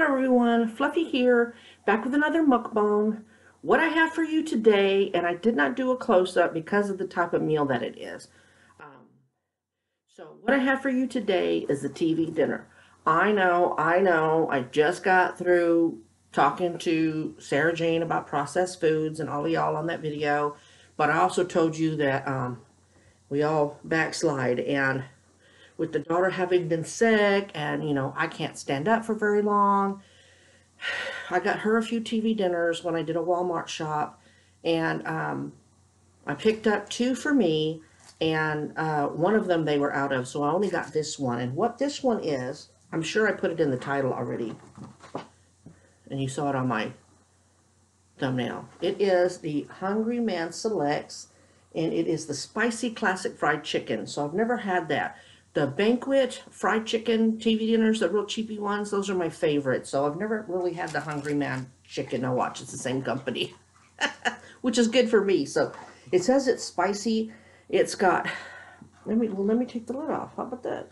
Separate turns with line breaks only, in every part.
Everyone, Fluffy here, back with another mukbang. What I have for you today, and I did not do a close-up because of the type of meal that it is. Um, so what I have for you today is the TV dinner. I know, I know, I just got through talking to Sarah Jane about processed foods and all of y'all on that video, but I also told you that um, we all backslide and with the daughter having been sick and you know I can't stand up for very long. I got her a few TV dinners when I did a Walmart shop and um, I picked up two for me and uh, one of them they were out of so I only got this one. And what this one is I'm sure I put it in the title already. And you saw it on my thumbnail. It is the Hungry Man Selects and it is the spicy classic fried chicken. So I've never had that the banquet fried chicken TV dinners, the real cheapy ones, those are my favorite. So I've never really had the Hungry Man chicken. I watch it's the same company, which is good for me. So it says it's spicy. It's got, let me, well, let me take the lid off. How about that?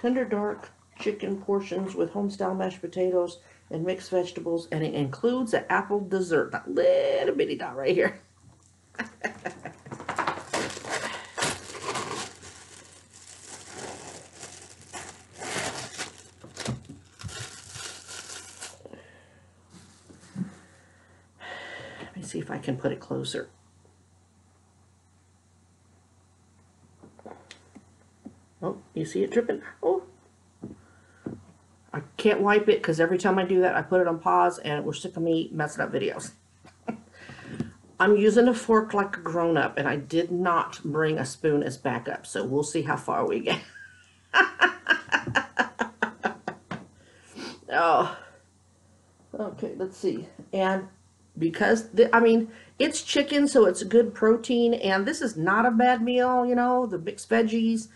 Tender dark chicken portions with homestyle mashed potatoes and mixed vegetables. And it includes an apple dessert. That little bitty dot right here. Let me see if I can put it closer. Oh, you see it dripping? Oh. I can't wipe it because every time I do that, I put it on pause and we're sick of me messing up videos. I'm using a fork like a grown-up and I did not bring a spoon as backup, so we'll see how far we get. oh. Okay, let's see. And because the, I mean it's chicken so it's good protein and this is not a bad meal you know the mixed veggies.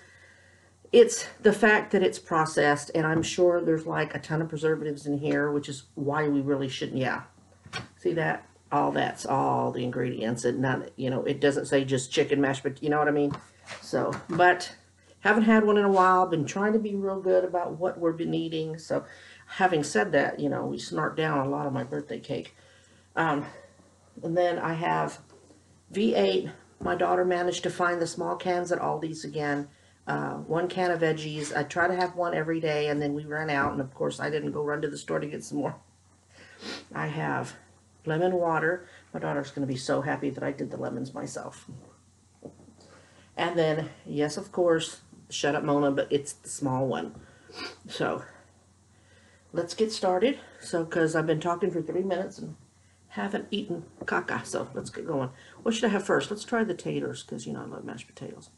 It's the fact that it's processed and I'm sure there's like a ton of preservatives in here which is why we really shouldn't yeah. See that? All that's all the ingredients and none you know it doesn't say just chicken mashed but you know what I mean? So but haven't had one in a while been trying to be real good about what we've been eating so having said that you know we snort down a lot of my birthday cake um, and then I have V8. My daughter managed to find the small cans at Aldi's again. Uh, one can of veggies. I try to have one every day, and then we ran out. And of course, I didn't go run to the store to get some more. I have lemon water. My daughter's going to be so happy that I did the lemons myself. And then, yes, of course, shut up Mona, but it's the small one. So, let's get started. So, because I've been talking for three minutes and haven't eaten caca, so let's get going. What should I have first? Let's try the taters, because, you know, I love mashed potatoes.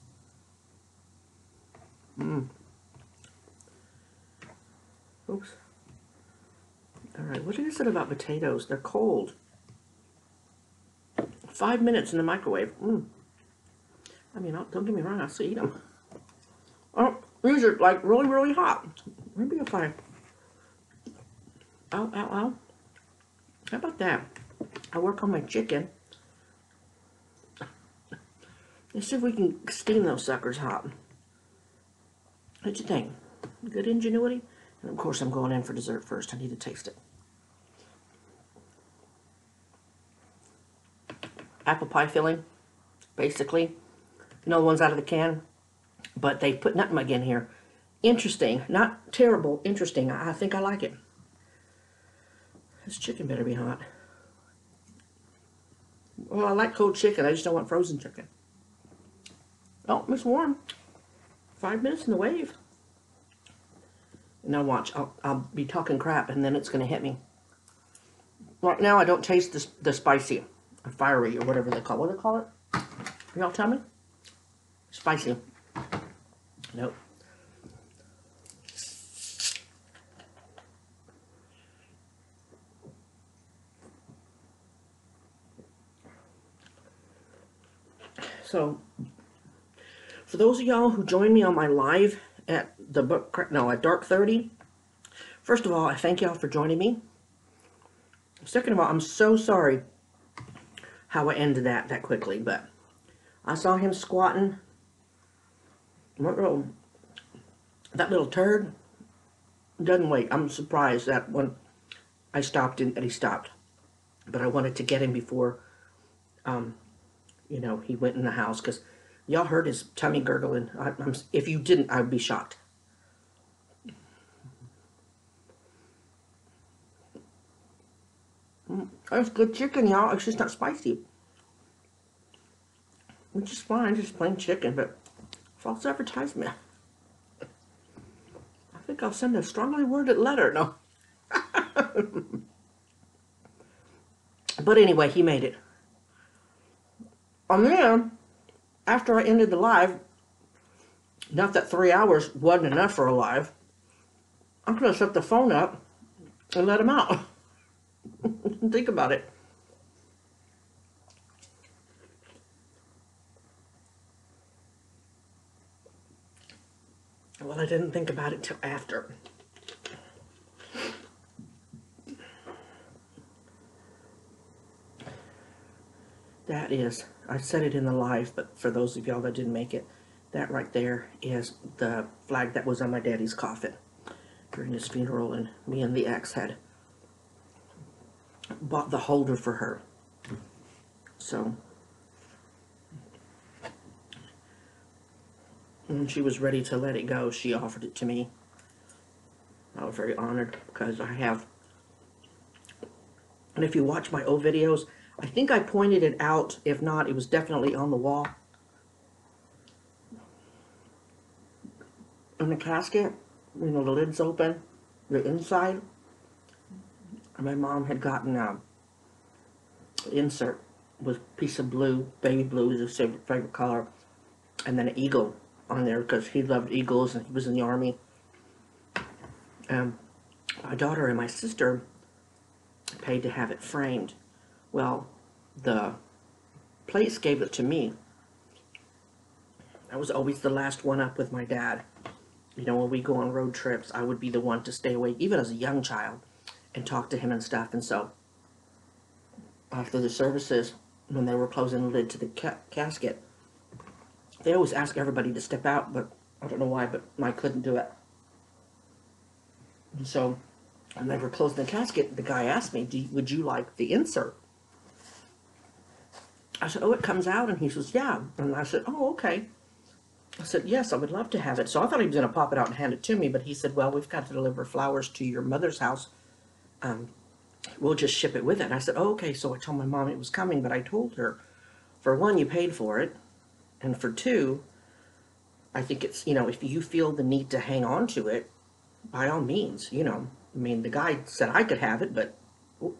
Mmm. Oops. All right, what is it about potatoes? They're cold. Five minutes in the microwave. Mmm. I mean, don't get me wrong, I'll still eat them. Oh, these are like really, really hot. Maybe if I... Ow, ow, ow. How about that? I work on my chicken. Let's see if we can steam those suckers hot. What you think? Good ingenuity? And of course I'm going in for dessert first. I need to taste it. Apple pie filling, basically. You know the ones out of the can? But they put nutmeg in here. Interesting. Not terrible. Interesting. I think I like it. This chicken better be hot. Well, I like cold chicken. I just don't want frozen chicken. Oh, it's warm. Five minutes in the wave. Now watch. I'll, I'll be talking crap and then it's going to hit me. Right now, I don't taste the, the spicy, or fiery, or whatever they call it. What do they call it? Y'all tell me? Spicy. Nope. So, for those of y'all who joined me on my live at the book, no, at Dark 30, first of all, I thank y'all for joining me. Second of all, I'm so sorry how I ended that that quickly, but I saw him squatting. That little turd doesn't wait. I'm surprised that when I stopped and, and he stopped. But I wanted to get him before, um, you know, he went in the house because y'all heard his tummy gurgling. I, I'm, if you didn't, I'd be shocked. Mm, That's good chicken, y'all. It's just not spicy. Which is fine, just plain chicken, but false advertisement. I think I'll send a strongly worded letter. No. but anyway, he made it. And then, after I ended the live, not that three hours wasn't enough for a live, I'm going to set the phone up and let him out. Think about it. Well, I didn't think about it till after. That is, I said it in the live, but for those of y'all that didn't make it, that right there is the flag that was on my daddy's coffin during his funeral, and me and the ex had bought the holder for her. So, when she was ready to let it go, she offered it to me. I was very honored because I have, and if you watch my old videos, I think I pointed it out. If not, it was definitely on the wall. In the casket, you know, the lid's open, the inside. My mom had gotten a insert with a piece of blue, baby blue is his favorite, favorite color, and then an eagle on there because he loved eagles and he was in the army. Um, my daughter and my sister paid to have it framed. Well, the place gave it to me. I was always the last one up with my dad. You know, when we go on road trips, I would be the one to stay awake, even as a young child, and talk to him and stuff. And so, after the services, when they were closing the lid to the ca casket, they always ask everybody to step out, but I don't know why, but I couldn't do it. And so, when they were closing the casket, the guy asked me, would you like the insert? I said, oh, it comes out? And he says, yeah. And I said, oh, okay. I said, yes, I would love to have it. So I thought he was going to pop it out and hand it to me, but he said, well, we've got to deliver flowers to your mother's house. Um, we'll just ship it with it. And I said, oh, okay. So I told my mom it was coming, but I told her, for one, you paid for it. And for two, I think it's, you know, if you feel the need to hang on to it, by all means, you know. I mean, the guy said I could have it, but,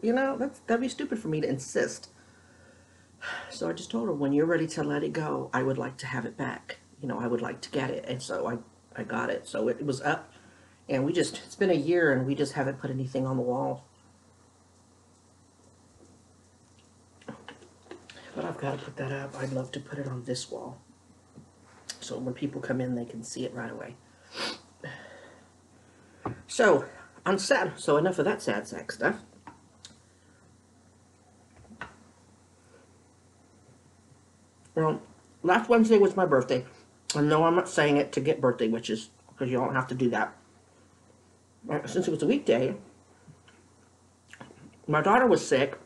you know, that's, that'd be stupid for me to insist. So I just told her, when you're ready to let it go, I would like to have it back. You know, I would like to get it. And so I, I got it. So it, it was up. And we just, it's been a year and we just haven't put anything on the wall. But I've got to put that up. I'd love to put it on this wall. So when people come in, they can see it right away. So, on sad, so enough of that sad sack stuff. Well, last Wednesday was my birthday. And no, I'm not saying it to get birthday wishes, because you don't have to do that. Uh, Since it was a weekday, my daughter was sick.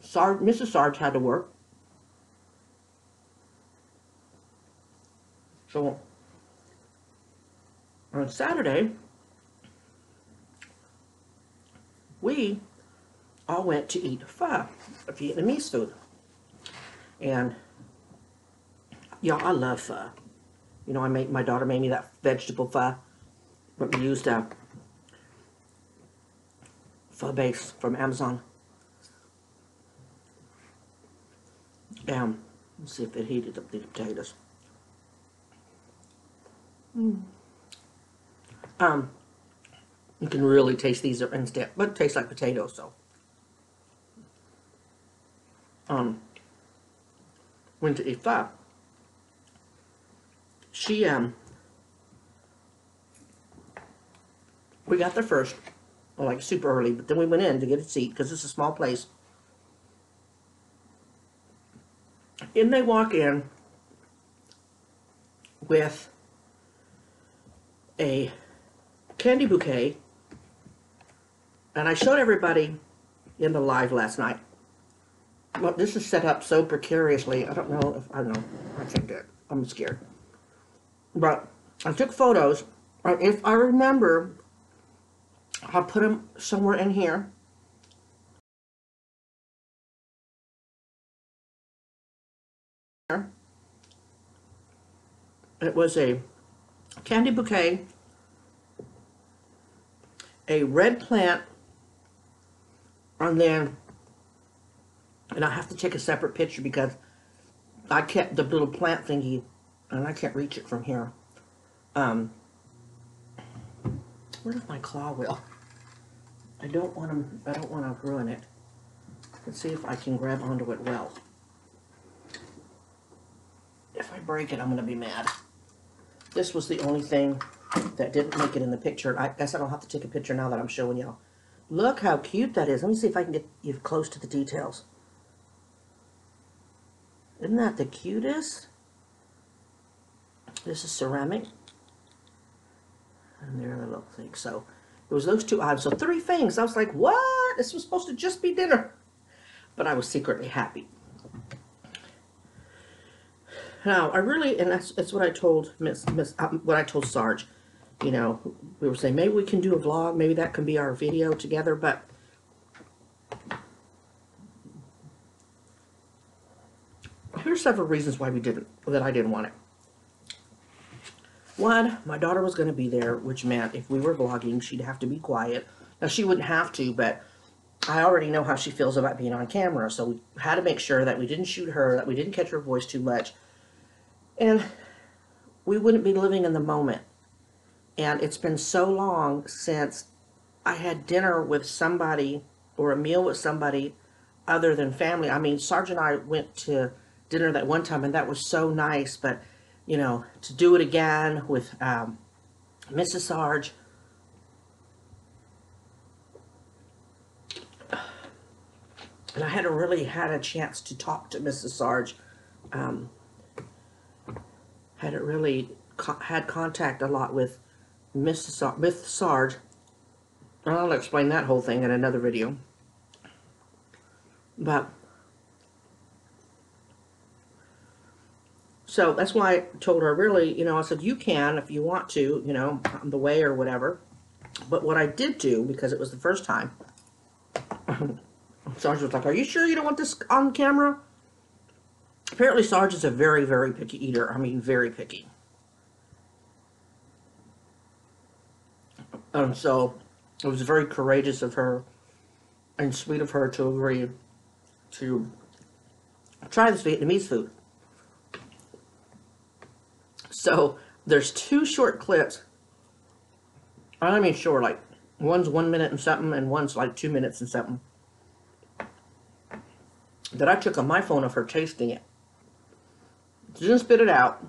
Sarge, Mrs. Sarge had to work. So, on Saturday, we all went to eat pho, Vietnamese food. And y'all, I love pho. You know, I made my daughter made me that vegetable pho, but we used a pho base from Amazon. Um, let's see if it heated up the potatoes. Mm. Um, you can really taste these are instant, but it tastes like potatoes, so. Um, went to eat pho. She, um, we got there first, like super early, but then we went in to get a seat because it's a small place. And they walk in with a candy bouquet and I showed everybody in the live last night. Well, this is set up so precariously. I don't know if I don't know. I can't do it. I'm scared. But I took photos. and If I remember, I'll put them somewhere in here. It was a candy bouquet, a red plant, and then, and I have to take a separate picture because I kept the little plant thingy, and I can't reach it from here. Um, where's my claw wheel? I don't want to. I don't want to ruin it. Let's see if I can grab onto it well. If I break it, I'm going to be mad. This was the only thing that didn't make it in the picture. I guess I don't have to take a picture now that I'm showing y'all. Look how cute that is. Let me see if I can get you close to the details. Isn't that the cutest? This is ceramic. And there the little thing. So it was those two items. So three things. I was like, what? This was supposed to just be dinner. But I was secretly happy. Now, I really, and that's, that's what I told Miss, Miss, um, what I told Sarge. You know, we were saying maybe we can do a vlog, maybe that can be our video together, but here's several reasons why we didn't, that I didn't want it. One, my daughter was going to be there, which meant if we were vlogging, she'd have to be quiet. Now, she wouldn't have to, but I already know how she feels about being on camera, so we had to make sure that we didn't shoot her, that we didn't catch her voice too much, and we wouldn't be living in the moment. And it's been so long since I had dinner with somebody or a meal with somebody other than family. I mean, Sarge and I went to dinner that one time, and that was so nice, but you know, to do it again with um, Mrs. Sarge. And I hadn't really had a chance to talk to Mrs. Sarge. Um, hadn't really co had contact a lot with Mrs. Sar with Sarge. I'll explain that whole thing in another video. But So that's why I told her, really, you know, I said, you can if you want to, you know, on the way or whatever. But what I did do, because it was the first time, Sarge was like, are you sure you don't want this on camera? Apparently Sarge is a very, very picky eater. I mean, very picky. And so it was very courageous of her and sweet of her to agree to try this Vietnamese food. So there's two short clips. I don't mean short, like one's one minute and something, and one's like two minutes and something. That I took on my phone of her tasting it. She didn't spit it out.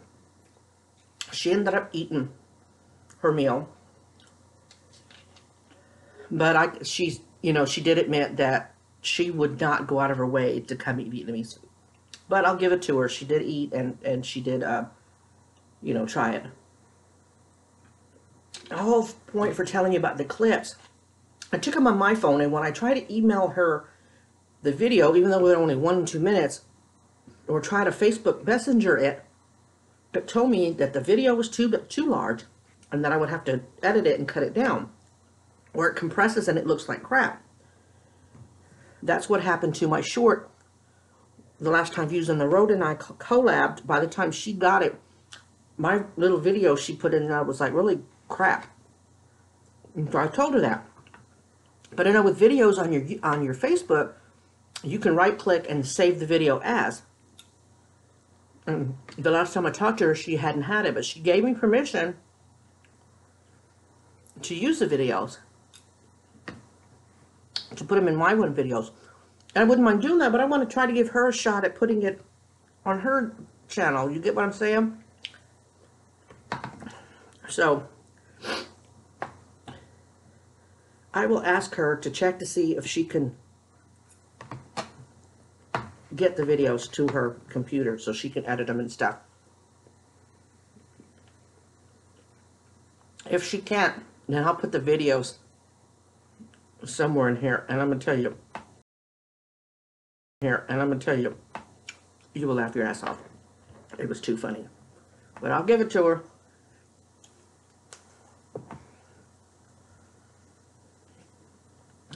She ended up eating her meal. But I, she's, you know, she did admit that she would not go out of her way to come eat Vietnamese food. But I'll give it to her. She did eat, and and she did. Uh, you know, try it. The whole point for telling you about the clips, I took them on my phone, and when I try to email her the video, even though they're only one and two minutes, or try to Facebook Messenger it, it told me that the video was too too large, and that I would have to edit it and cut it down, or it compresses and it looks like crap. That's what happened to my short the last time Views on the Road and I collabed. By the time she got it, my little video she put in there was like really crap. And so I told her that. But I know with videos on your on your Facebook, you can right click and save the video as. And the last time I talked to her, she hadn't had it, but she gave me permission to use the videos, to put them in my one videos. And I wouldn't mind doing that, but I want to try to give her a shot at putting it on her channel. You get what I'm saying? So, I will ask her to check to see if she can get the videos to her computer so she can edit them and stuff. If she can't, then I'll put the videos somewhere in here, and I'm gonna tell you. Here, and I'm gonna tell you, you will laugh your ass off. It was too funny. But I'll give it to her.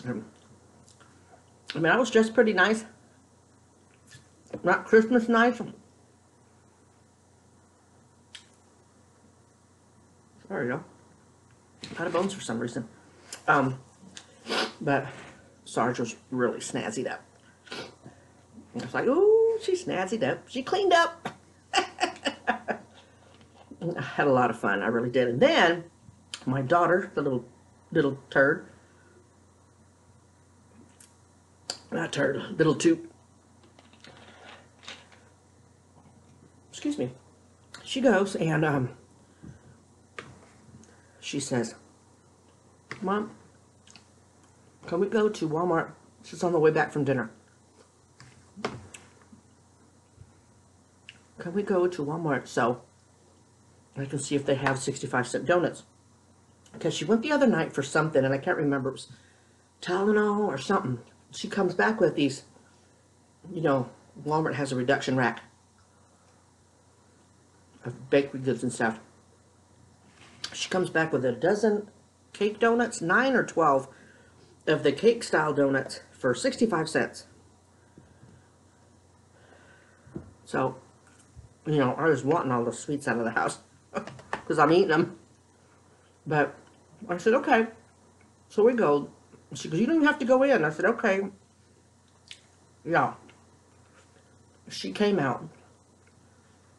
Um, I mean, I was dressed pretty nice. Not Christmas nice. There you go. Out of bones for some reason. Um, but Sarge was really snazzied up. I was like, ooh, she's snazzied up. She cleaned up. I had a lot of fun. I really did. And then my daughter, the little little turd, not turd, little toot. Excuse me. She goes and um, she says, Mom, can we go to Walmart? She's on the way back from dinner. Can we go to Walmart so I can see if they have 65 cent donuts? Because she went the other night for something and I can't remember. It was Tylenol or something. She comes back with these, you know, Walmart has a reduction rack of bakery goods and stuff. She comes back with a dozen cake donuts, nine or 12 of the cake style donuts for 65 cents. So, you know, I was wanting all the sweets out of the house because I'm eating them. But I said, okay. So we go. She goes, you don't even have to go in. I said, okay. Yeah. She came out.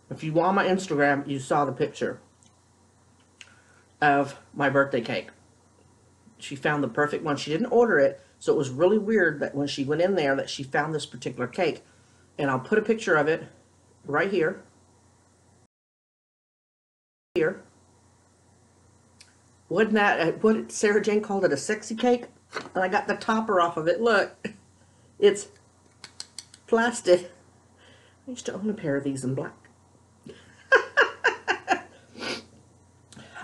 If you on my Instagram, you saw the picture of my birthday cake. She found the perfect one. She didn't order it, so it was really weird that when she went in there that she found this particular cake. And I'll put a picture of it right here. Here. Wasn't that, uh, what Sarah Jane called it, a sexy cake? And I got the topper off of it. Look, it's plastic. I used to own a pair of these in black.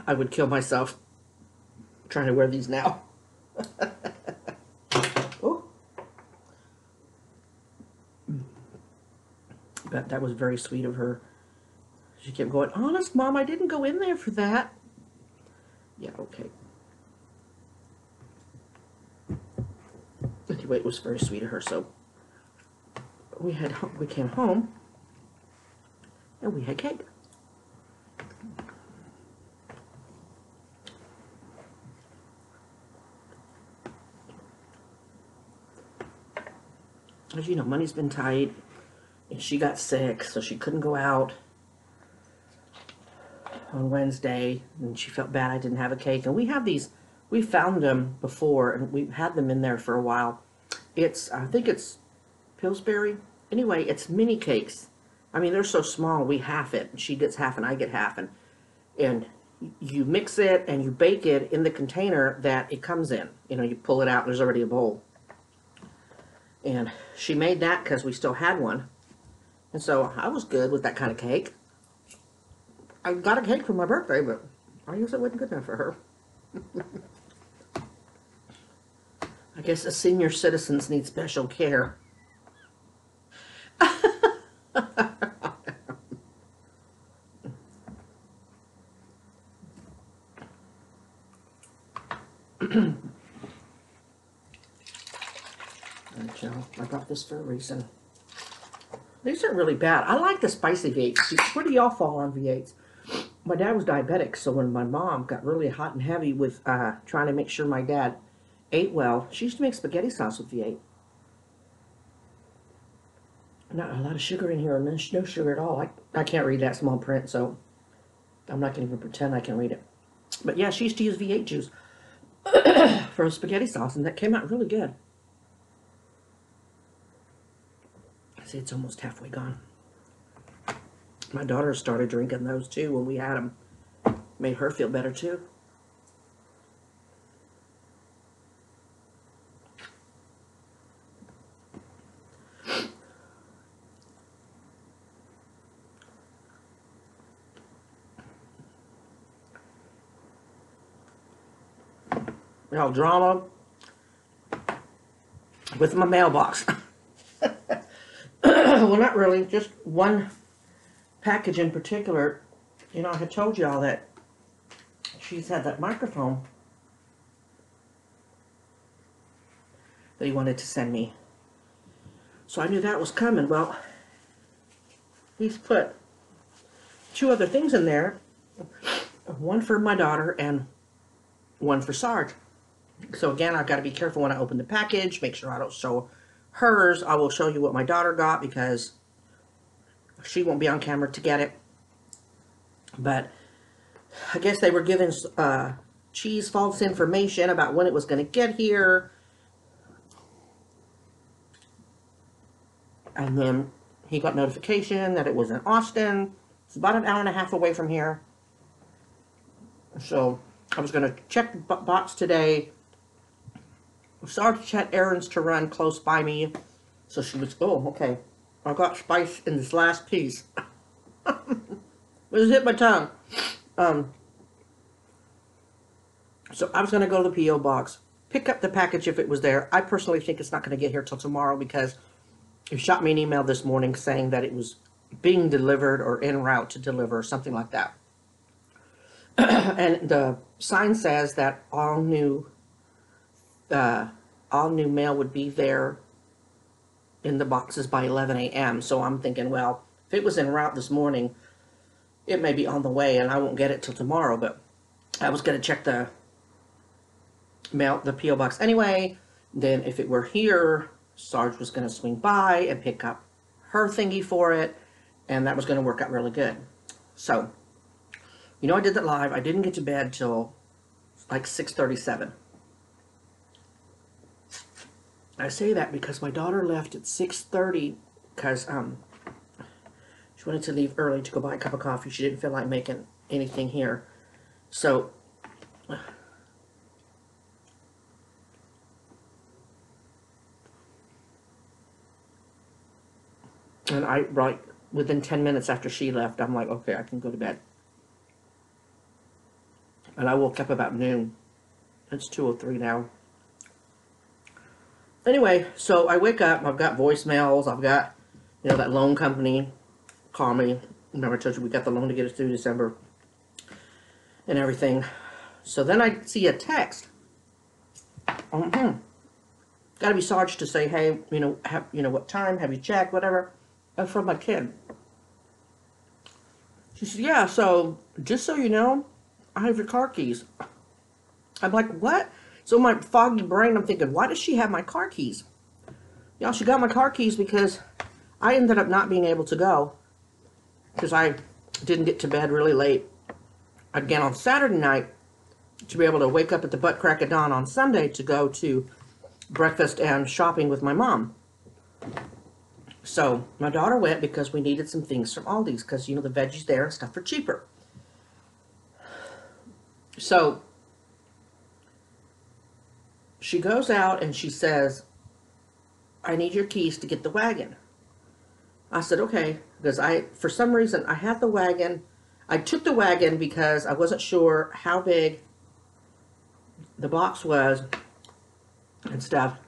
I would kill myself trying to wear these now. oh. But that was very sweet of her. She kept going, honest, Mom, I didn't go in there for that. Yeah, okay. It was very sweet of her, so we had we came home and we had cake. As you know, money's been tight, and she got sick, so she couldn't go out on Wednesday, and she felt bad I didn't have a cake. And we have these, we found them before, and we've had them in there for a while. It's, I think it's Pillsbury. Anyway, it's mini cakes. I mean, they're so small, we half it. She gets half and I get half. And, and you mix it and you bake it in the container that it comes in. You know, you pull it out, there's already a bowl. And she made that because we still had one. And so I was good with that kind of cake. I got a cake for my birthday, but I guess it wasn't good enough for her. I guess the senior citizens need special care. I brought this for a reason. These aren't really bad. I like the spicy V8s. Where do y'all fall on V8s? My dad was diabetic, so when my mom got really hot and heavy with uh, trying to make sure my dad ate well, she used to make spaghetti sauce with V8. Not a lot of sugar in here, and no sugar at all. I, I can't read that small print, so I'm not going to even pretend I can read it. But yeah, she used to use V8 juice for a spaghetti sauce, and that came out really good. I See, it's almost halfway gone. My daughter started drinking those too when we had them. Made her feel better too. Drama, with my mailbox. well, not really, just one package in particular. You know, I had told y'all that she's had that microphone that he wanted to send me. So I knew that was coming. Well, he's put two other things in there. One for my daughter and one for Sarge. So again, I've got to be careful when I open the package, make sure I don't show hers. I will show you what my daughter got because she won't be on camera to get it. But I guess they were giving uh, Cheese false information about when it was going to get here. And then he got notification that it was in Austin. It's about an hour and a half away from here. So I was going to check the box today. Sarge had errands to run close by me. So she was, oh, okay. I got spice in this last piece. it was hit my tongue. Um, so I was going to go to the P.O. box, pick up the package if it was there. I personally think it's not going to get here till tomorrow because you shot me an email this morning saying that it was being delivered or en route to deliver, or something like that. and the sign says that all new, uh, all new mail would be there in the boxes by 11 a.m. So I'm thinking, well, if it was en route this morning, it may be on the way and I won't get it till tomorrow. But I was going to check the mail, the P.O. box anyway. Then if it were here, Sarge was going to swing by and pick up her thingy for it. And that was going to work out really good. So, you know I did that live. I didn't get to bed till like 6.37. I say that because my daughter left at 6.30 because um, she wanted to leave early to go buy a cup of coffee. She didn't feel like making anything here. So, and I, right, within 10 minutes after she left, I'm like, okay, I can go to bed. And I woke up about noon. It's 2.03 now. Anyway, so I wake up, I've got voicemails, I've got, you know, that loan company call me. Remember I told you we got the loan to get us through December and everything. So then I see a text. Mm -hmm. Got to be Sarge to say, hey, you know, have, you know, what time? Have you checked? Whatever. From my kid. She said, yeah, so just so you know, I have your car keys. I'm like, what? So my foggy brain, I'm thinking, why does she have my car keys? Y'all, she got my car keys because I ended up not being able to go because I didn't get to bed really late again on Saturday night to be able to wake up at the butt crack of dawn on Sunday to go to breakfast and shopping with my mom. So my daughter went because we needed some things from Aldi's because, you know, the veggies there and stuff are cheaper. So she goes out and she says, I need your keys to get the wagon. I said, okay, because I, for some reason, I had the wagon. I took the wagon because I wasn't sure how big the box was and stuff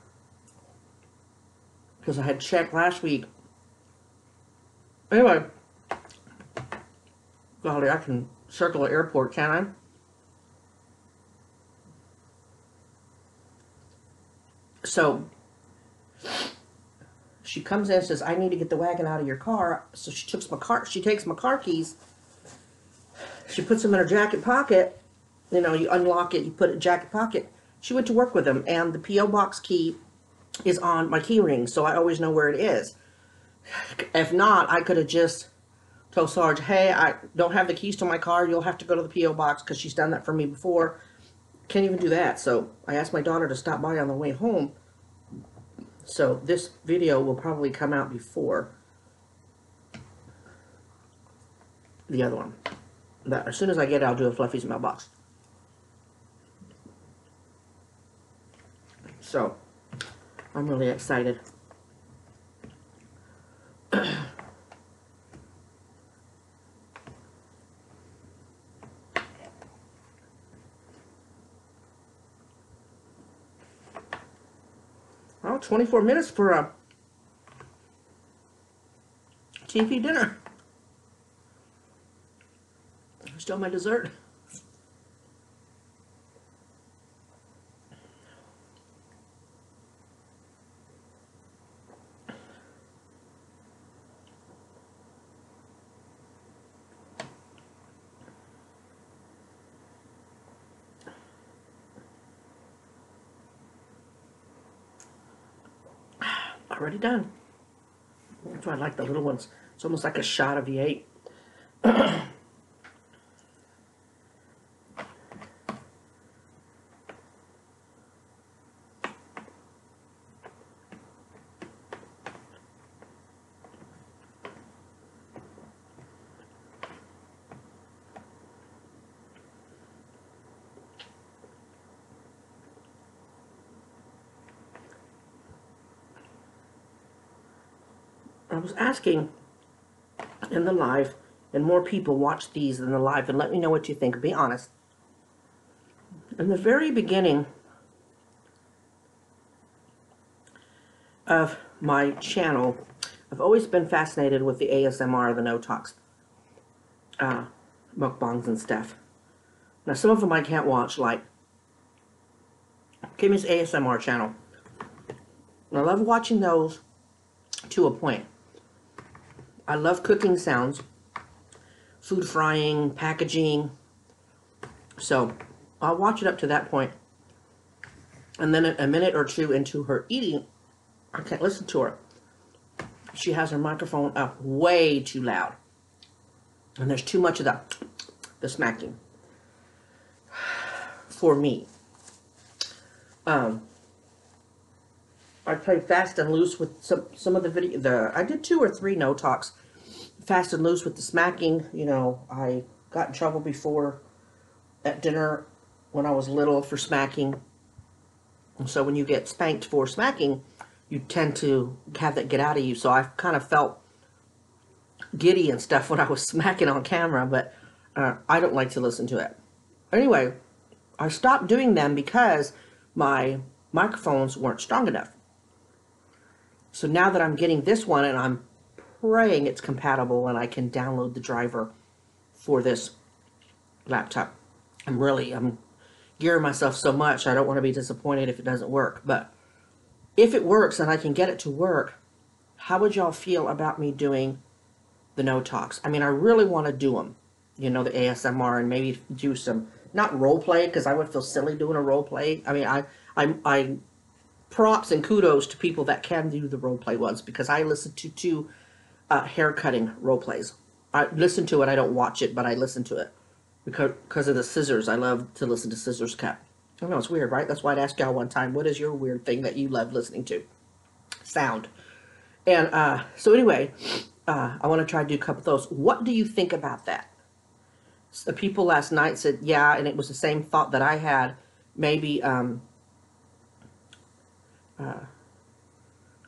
because I had checked last week. Anyway, golly, I can circle the airport, can So, she comes in and says, I need to get the wagon out of your car. So she takes my car, she takes my car keys, she puts them in her jacket pocket. You know, you unlock it, you put it in jacket pocket. She went to work with them, and the P.O. box key is on my key ring, so I always know where it is. If not, I could have just told Sarge, hey, I don't have the keys to my car. You'll have to go to the P.O. box because she's done that for me before. Can't even do that. So I asked my daughter to stop by on the way home. So this video will probably come out before the other one. But as soon as I get it, I'll do a Fluffy's mailbox. So, I'm really excited. 24 minutes for a TV dinner. Still my dessert. Already done. That's why I like the little ones. It's almost like a shot of V8. asking in the live, and more people watch these than the live, and let me know what you think. Be honest. In the very beginning of my channel, I've always been fascinated with the ASMR, the no talks, uh, mukbangs and stuff. Now, some of them I can't watch, like Kimmy's ASMR channel. And I love watching those to a point. I love cooking sounds, food frying, packaging. So I'll watch it up to that point. And then a minute or two into her eating, I can't listen to her. She has her microphone up way too loud. And there's too much of the, the smacking for me. Um, I played fast and loose with some some of the video. The I did two or three no talks, fast and loose with the smacking. You know, I got in trouble before at dinner when I was little for smacking. And so when you get spanked for smacking, you tend to have that get out of you. So I kind of felt giddy and stuff when I was smacking on camera, but uh, I don't like to listen to it. Anyway, I stopped doing them because my microphones weren't strong enough. So now that I'm getting this one and I'm praying it's compatible and I can download the driver for this laptop, I'm really, I'm gearing myself so much I don't want to be disappointed if it doesn't work. But if it works and I can get it to work, how would y'all feel about me doing the no talks? I mean, I really want to do them, you know, the ASMR and maybe do some, not role play because I would feel silly doing a role play. I mean, I, I, I props and kudos to people that can do the role play ones because I listen to two uh, hair cutting role plays. I listen to it. I don't watch it, but I listen to it because because of the scissors. I love to listen to scissors cut. I know it's weird, right? That's why I'd ask y'all one time, what is your weird thing that you love listening to? Sound. And uh, so anyway, uh, I want to try to do a couple of those. What do you think about that? The people last night said, yeah, and it was the same thought that I had. Maybe um, uh,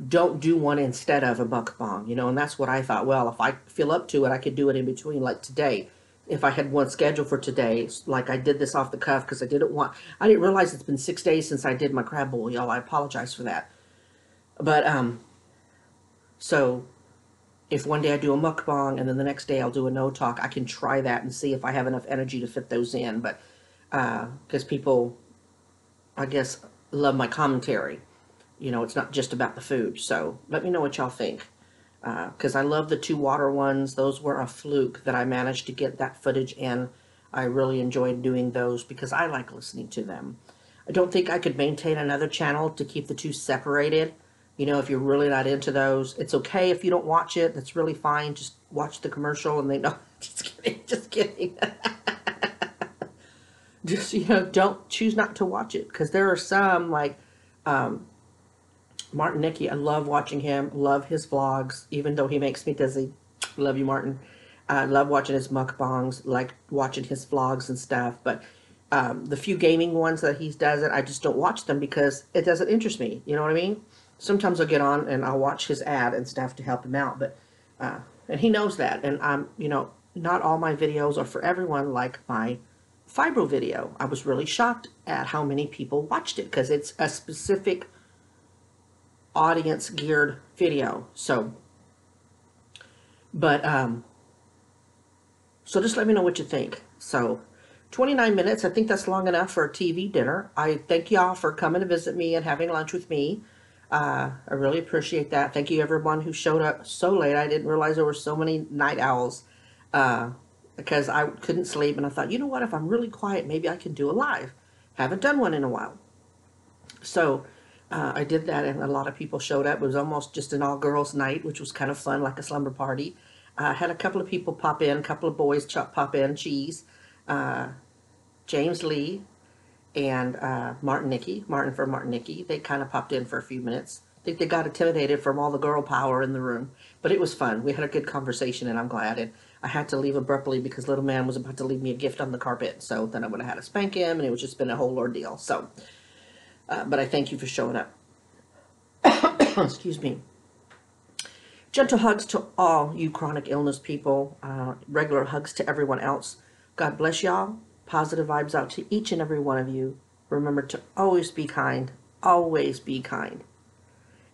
don't do one instead of a mukbang, you know, and that's what I thought. Well, if I feel up to it, I could do it in between, like today. If I had one scheduled for today, like I did this off the cuff because I didn't want, I didn't realize it's been six days since I did my crab bowl, y'all. I apologize for that. But, um, so if one day I do a mukbang and then the next day I'll do a no talk, I can try that and see if I have enough energy to fit those in. But, uh because people, I guess, love my commentary you know, it's not just about the food. So let me know what y'all think. Because uh, I love the two water ones. Those were a fluke that I managed to get that footage in. I really enjoyed doing those because I like listening to them. I don't think I could maintain another channel to keep the two separated. You know, if you're really not into those, it's okay if you don't watch it. That's really fine. Just watch the commercial and they know. Just kidding. Just kidding. just, you know, don't choose not to watch it because there are some like, um, Martin Nicky, I love watching him, love his vlogs, even though he makes me dizzy. Love you, Martin. I love watching his mukbangs, like watching his vlogs and stuff. But um, the few gaming ones that he does it, I just don't watch them because it doesn't interest me. You know what I mean? Sometimes I'll get on and I'll watch his ad and stuff to help him out. But uh, and he knows that. And I'm, you know, not all my videos are for everyone. Like my fibro video, I was really shocked at how many people watched it because it's a specific audience geared video. So, but, um, so just let me know what you think. So, 29 minutes, I think that's long enough for a TV dinner. I thank y'all for coming to visit me and having lunch with me. Uh, I really appreciate that. Thank you everyone who showed up so late. I didn't realize there were so many night owls uh, because I couldn't sleep. And I thought, you know what, if I'm really quiet, maybe I can do a live. Haven't done one in a while. So uh, I did that, and a lot of people showed up. It was almost just an all girls night, which was kind of fun, like a slumber party. I had a couple of people pop in, a couple of boys pop in, cheese. Uh, James Lee and uh, Martin Nicky, Martin for Martin Nicky. They kind of popped in for a few minutes. I think they got intimidated from all the girl power in the room, but it was fun. We had a good conversation, and I'm glad. And I had to leave abruptly because little man was about to leave me a gift on the carpet. So then I would have had to spank him, and it was just been a whole ordeal. So, uh, but I thank you for showing up. Excuse me. Gentle hugs to all you chronic illness people. Uh, regular hugs to everyone else. God bless y'all. Positive vibes out to each and every one of you. Remember to always be kind. Always be kind.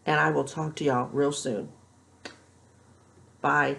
And I will talk to y'all real soon. Bye.